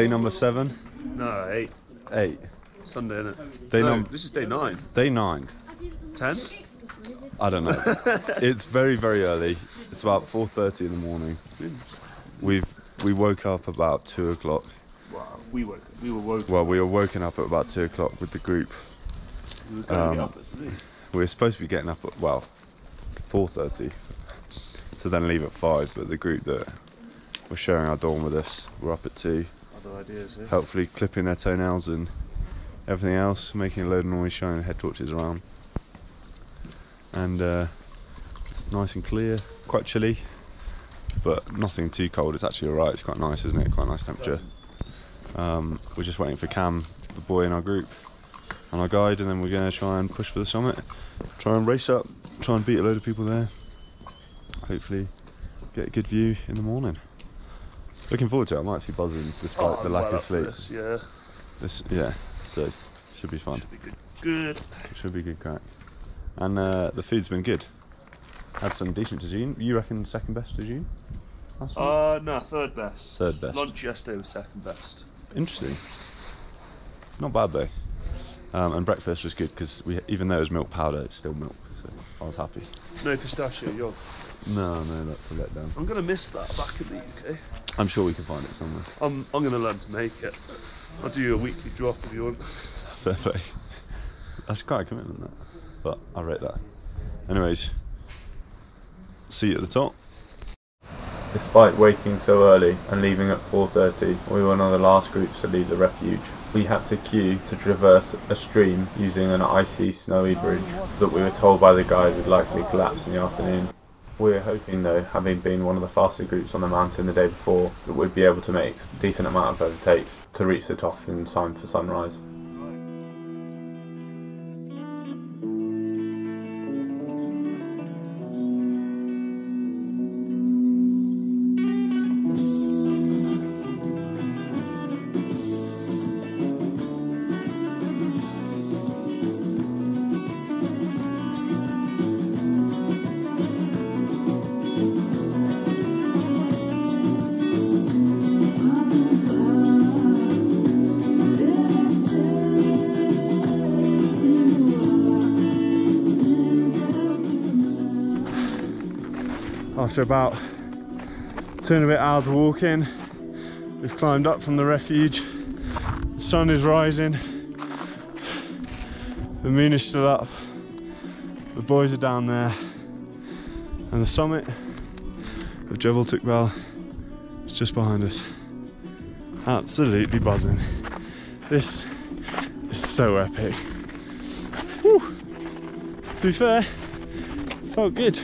Day number seven, No, eight. eight. Sunday, innit? Day no, num- this is day nine. Day nine. Ten? I don't know. it's very very early. It's about 4:30 in the morning. We've we woke up about two o'clock. Wow, we woke. We were woke. Well, we were woken up at about two o'clock with the group. we were um, up at three. We were supposed to be getting up at well, 4:30, to then leave at five. But the group that were sharing our dorm with us were up at two, Other ideas, hopefully clipping their toenails and everything else, making a load of noise, shining head torches around. And uh, it's nice and clear, quite chilly, but nothing too cold. It's actually alright. It's quite nice, isn't it? Quite nice temperature. Um, we're just waiting for Cam, the boy in our group, and our guide, and then we're going to try and push for the summit. Try and race up, try and beat a load of people there. Hopefully, get a good view in the morning. Looking forward to it. I'm actually buzzing despite Oh, the lack well of sleep. this, yeah, This, yeah, so should be fun. should be good. Good. Should be good crack. And uh, the food's been good. Had some decent tagine. You reckon second best tagine? Uh, no, third best. Third best. Lunch yesterday was second best. Interesting. It's not bad though. Um, and breakfast was good because we, even though it was milk powder, it's still milk. So I was happy. No pistachio yogurt. No, no, that's a letdown. I'm gonna miss that back in the UK. I'm sure we can find it somewhere. I'm I'm gonna learn to make it. I'll do you a weekly drop if you want. Fair play. That's quite a commitment, that. But I rate that. Anyways, see you at the top. Despite waking so early and leaving at 4.30, we were one of the last groups to leave the refuge. We had to queue to traverse a stream using an icy, snowy bridge that we were told by the guide would likely collapse in the afternoon. We were hoping though, having been one of the faster groups on the mountain the day before, that we'd be able to make a decent amount of overtakes to reach the top in time for sunrise. After about two and a bit hours walking, we've climbed up from the refuge. The sun is rising, the moon is still up, the boys are down there, and the summit of Jebel Toubkal is just behind us. Absolutely buzzing. This is so epic. To be fair, felt good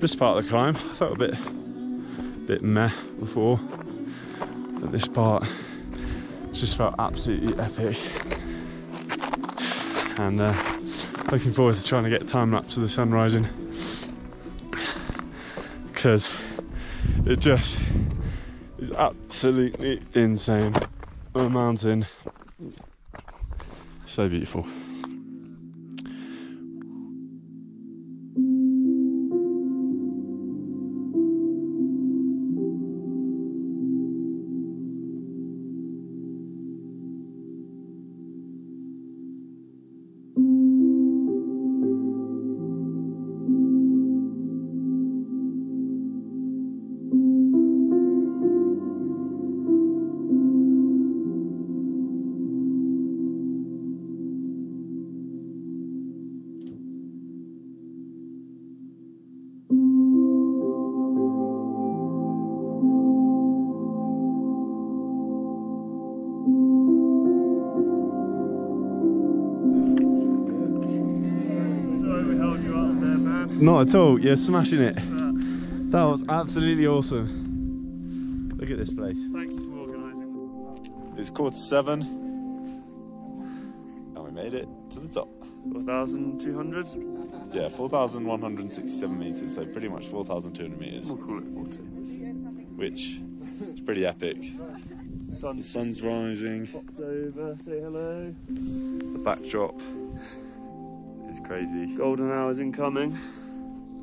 this part of the climb I felt a bit bit meh before but this part just felt absolutely epic. And uh, looking forward to trying to get time lapse of the sun rising. Because it just is absolutely insane. A mountain. So beautiful Not at all. You're smashing it. That was absolutely awesome. Look at this place. Thank you for organising. It's quarter seven, and we made it to the top. 4,200? Yeah, 4,167 meters, so pretty much 4,200 meters, We'll call it 40. which is pretty epic. Sun The sun's rising, popped over, say hello. the backdrop is crazy. Golden hours incoming,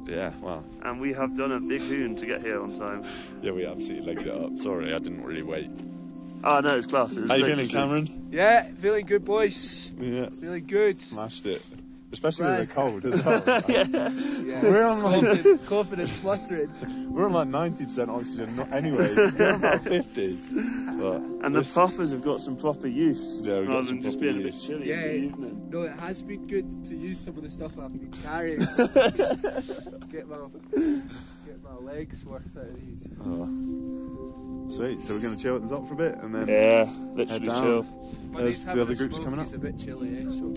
Yeah, wow. and we have done a big hoon to get here on time. Yeah, we absolutely legged it up. Sorry, I didn't really wait. Oh no, it's class. It was How you feeling. Cameron? Yeah, feeling good, boys. Yeah, Feeling good. smashed it. Especially Right. with the cold as well. Yeah. We're on like confident, confident spluttering. we're on like ninety percent oxygen, not anyway. We're on about fifty. But And the puffers have got some proper use. Yeah, we've got rather some than just proper being use. a bit chilly Yeah. in the evening. No, it has been good to use some of the stuff I've been carrying. get my get my legs worked out of these. oh. sweet. So we're gonna chill at the top for a bit and then Yeah, head literally down. chill. But There's the other groups coming coming It's a bit chilly, eh? So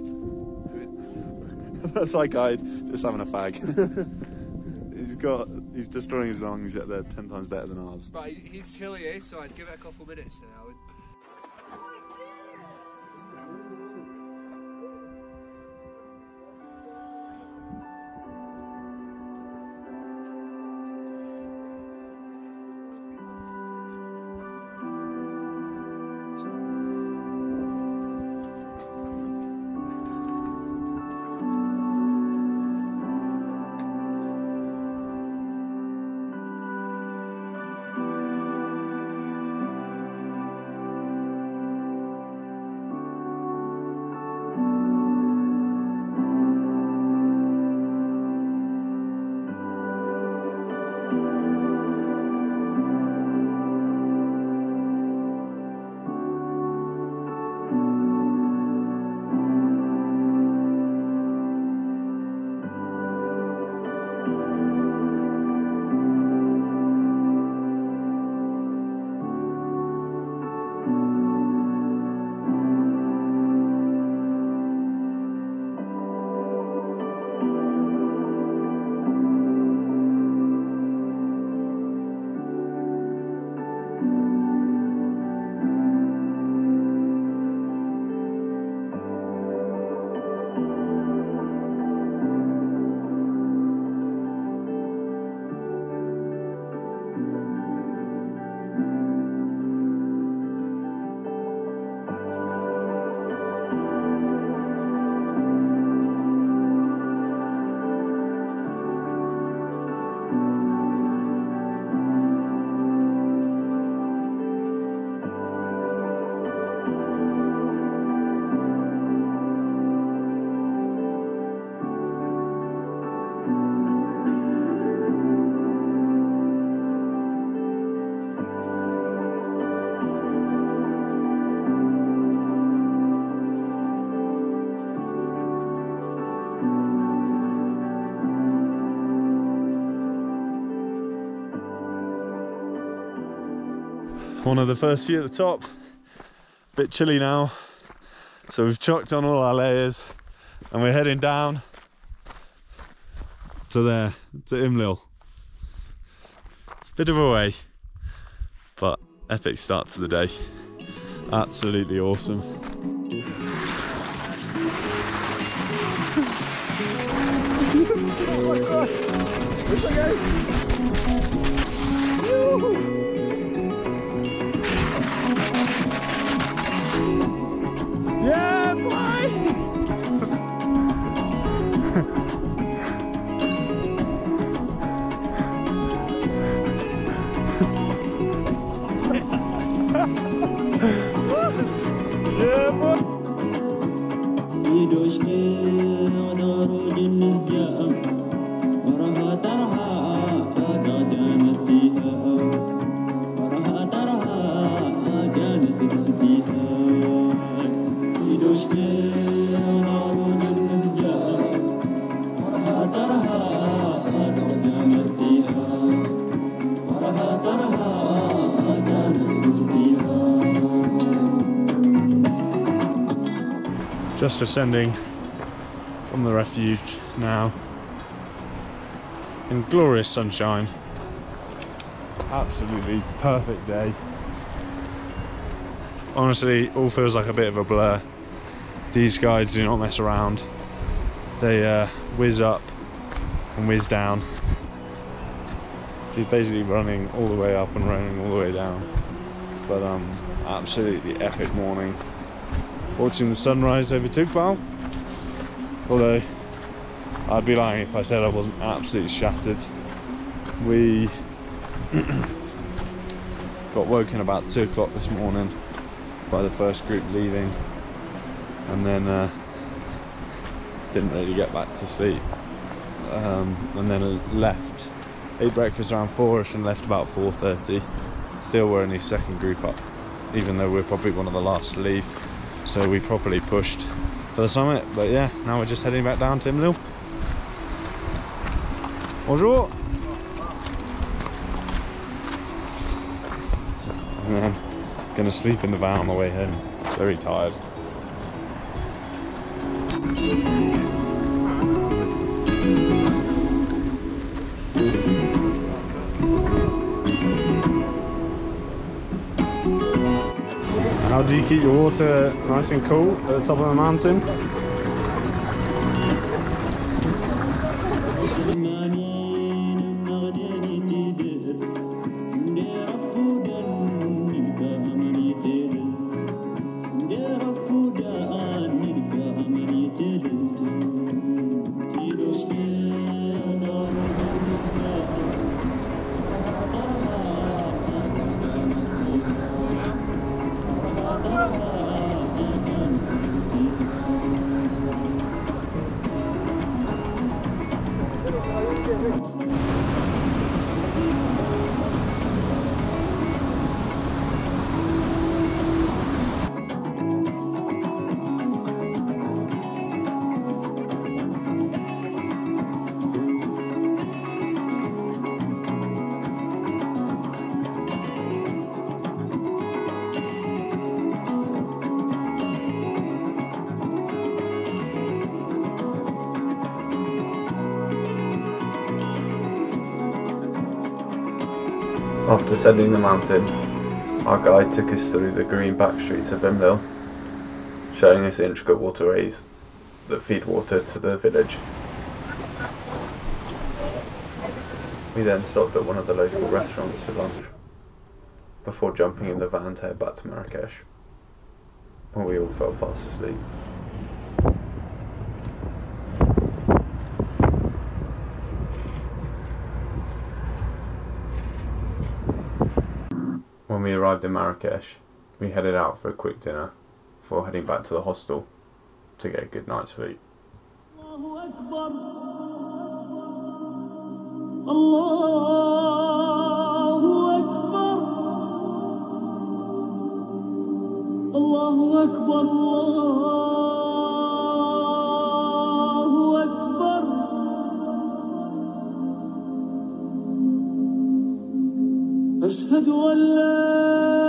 That's like guide, just having a fag. he's got he's destroying his lungs yet they're ten times better than ours. But he's chilly, eh? So I'd give it a couple minutes and I would. One of the first few at the top. Bit chilly now. So we've chucked on all our layers and we're heading down to there, to Imlil. It's a bit of a way, but epic start to the day. Absolutely awesome. Yeah, Just ascending from the refuge now in glorious sunshine. Absolutely perfect day. Honestly, all feels like a bit of a blur. These guys do not mess around. They uh, whiz up and whiz down. He's basically running all the way up and running all the way down. But um, absolutely epic morning watching the sunrise over Toubkal. Although I'd be lying if I said I wasn't absolutely shattered. We got woken about two o'clock this morning by the first group leaving, and then uh, didn't really get back to sleep. Um, and then left, ate breakfast around four-ish and left about 4:30. Still, we're only second group up, even though we're probably one of the last to leave. So we properly pushed for the summit. But yeah, now we're just heading back down to Imlil. Bonjour. And then gonna sleep in the van on the way home. Very tired. How do you keep your water nice and cool at the top of the mountain? After ascending the mountain, our guide took us through the green back streets of Imlil, showing us intricate waterways that feed water to the village. We then stopped at one of the local restaurants for lunch, before jumping in the van to head back to Marrakesh, where we all fell fast asleep. When we arrived in Marrakesh, we headed out for a quick dinner before heading back to the hostel to get a good night's sleep. الله أكبر الله أكبر الله أكبر الله أشهد أن لا